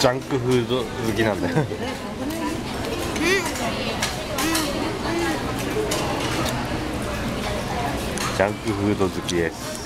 ジャンクフード好きなんだよジャンクフード好きです